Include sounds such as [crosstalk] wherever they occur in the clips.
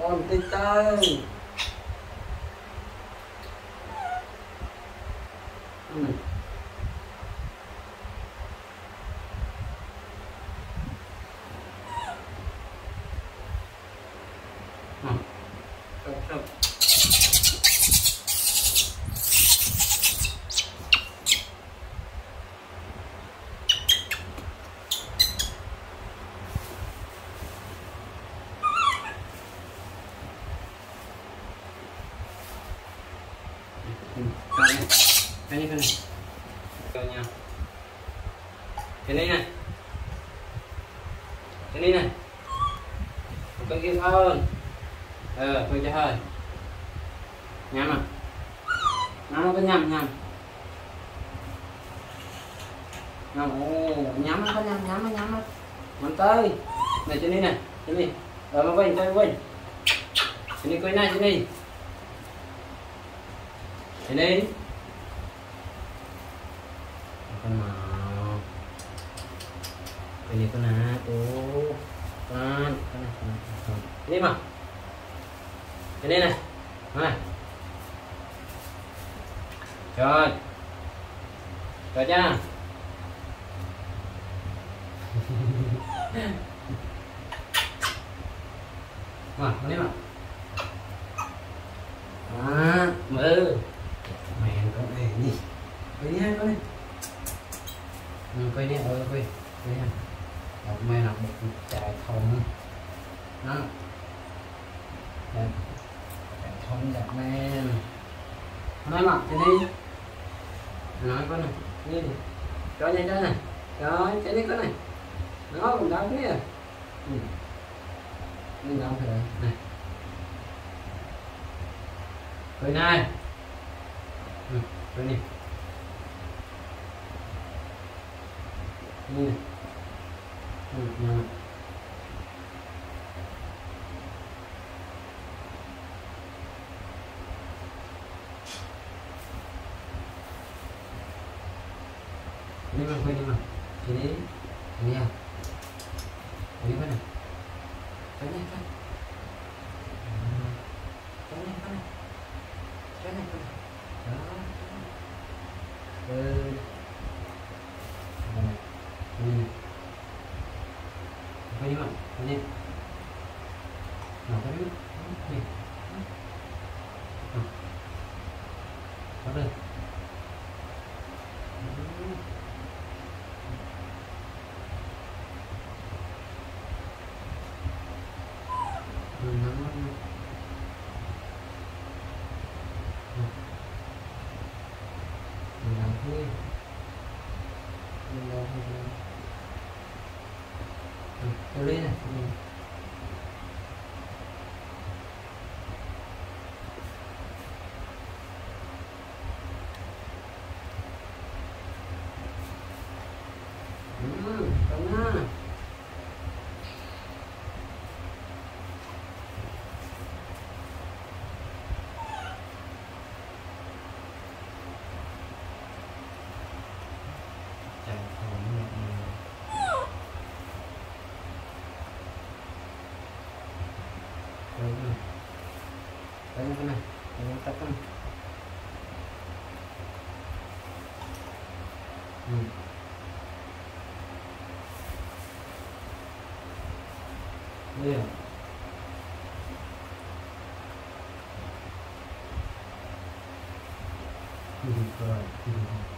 con tí tới ừ. Ừ, cái này, cái này, cái này. Cho nhau. Cái này này. Cái này này. Một cái kia hơn. Ờ, tôi cho hơi. Nhắm à. Nhắm nó có nhắm nhắm. Nhắm, ồ, nhắm nó có nhắm, nhắm nó nhắm nó. Nhắm tới. Này trên đây này, trên đây. Rồi, ờ, mà quay, quay, quay Trên đây, quay này, trên đây. Trên đây. Con nào. Cái gì con nào? Ồ. Con, con này, con này, con này. Cái mà. Cái đây này. Nó này. Rồi. Rồi chưa? [laughs] mà con này mà. À, mơ. Mẹ con này gì? Quay đi ha con này. Ừ, quay đi, thôi quay. Quay đi ha. Ờ, một mẹ nào một chạy thông Đó. Đây. Chạy không đẹp men. Nói mặt trên đi. Nói con này. Đi đi. Cho nhanh cho này. Rồi, chạy đi con này. Nó cũng đau kia. Ừ. Mình đau phải đấy. Này. Quay này. Ừ, quay này. Ừ, nhà. đi mà quay đi mà thì đi đi à đi bên này cái này cái cái này cái này cái này cái này đó ừ Đây này. đi này quay đi mà quay đi nào quay đi đi Nào. Bắt đây Ừ, nắm mắt nó. Ừ. 嗯。Đây này đây cái này đây tắt cái này ừ. đây à Ừ, rồi. Ừ. Ừ.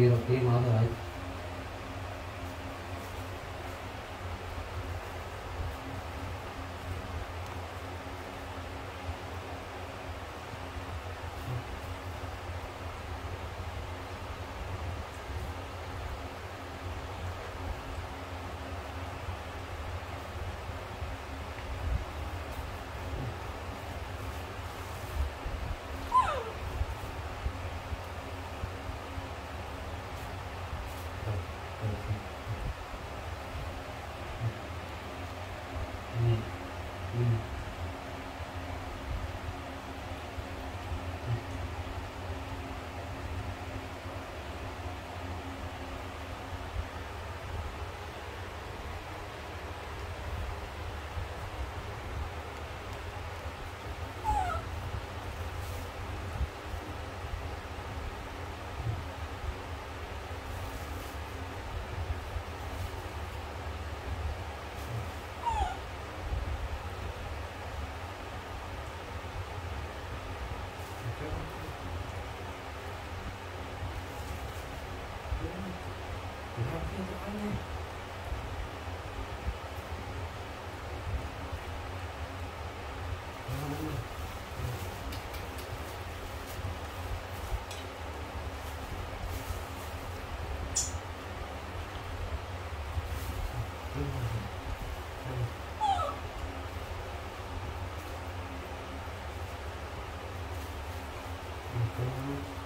fear of him, otherwise Mm-hmm.